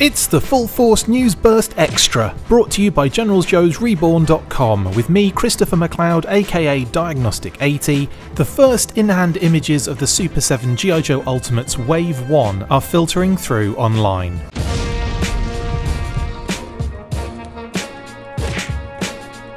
It's the Full Force News Burst Extra, brought to you by GeneralsJoesReborn.com, with me, Christopher McLeod, aka Diagnostik80. The first in hand images of the Super 7 G.I. Joe Ultimates Wave 1 are filtering through online.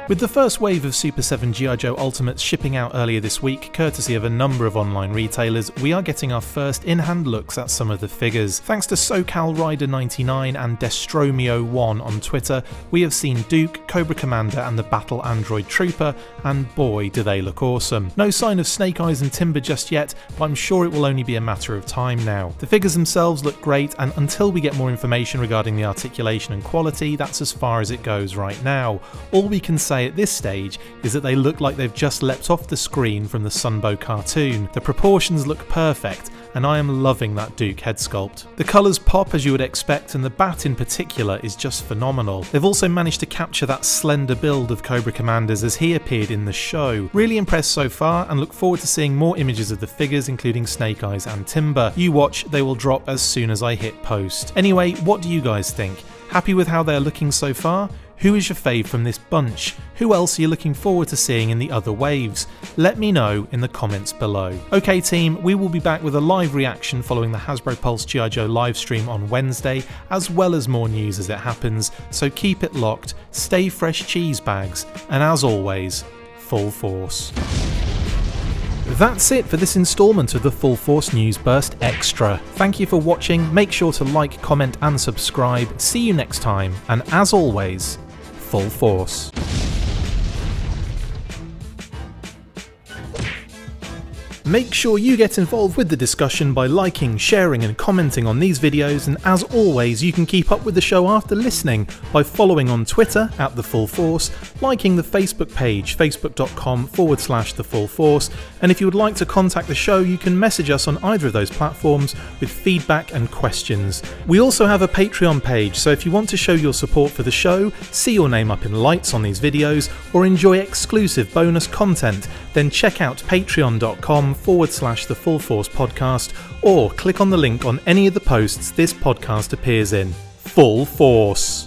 With the first wave of Super 7 G.I. Joe Ultimates shipping out earlier this week, courtesy of a number of online retailers, we are getting our first in hand looks at some of the figures. Thanks to SoCal Rider99 and Destromeo1 on Twitter, we have seen Duke, Cobra Commander, and the Battle Android Trooper, and boy, do they look awesome. No sign of Snake Eyes and Timber just yet, but I'm sure it will only be a matter of time now. The figures themselves look great, and until we get more information regarding the articulation and quality, that's as far as it goes right now. All we can say say at this stage is that they look like they've just leapt off the screen from the Sunbow cartoon. The proportions look perfect, and I am loving that Duke head sculpt. The colours pop as you would expect, and the bat in particular is just phenomenal. They've also managed to capture that slender build of Cobra Commanders as he appeared in the show. Really impressed so far, and look forward to seeing more images of the figures, including Snake Eyes and Timber. You watch, they will drop as soon as I hit post. Anyway, what do you guys think? Happy with how they're looking so far? Who is your fave from this bunch? Who else are you looking forward to seeing in the other waves? Let me know in the comments below. Okay team, we will be back with a live reaction following the Hasbro Pulse G.I. Joe livestream on Wednesday, as well as more news as it happens, so keep it locked, stay fresh cheese bags, and as always, full force. That's it for this instalment of the Full Force News Burst Extra. Thank you for watching, make sure to like, comment and subscribe. See you next time, and as always, full force. Make sure you get involved with the discussion by liking, sharing and commenting on these videos and as always you can keep up with the show after listening by following on Twitter at The Full Force, liking the Facebook page facebook.com forward slash The Full Force and if you would like to contact the show you can message us on either of those platforms with feedback and questions. We also have a Patreon page so if you want to show your support for the show, see your name up in lights on these videos or enjoy exclusive bonus content then check out patreon.com forward slash the Full Force podcast or click on the link on any of the posts this podcast appears in. Full Force.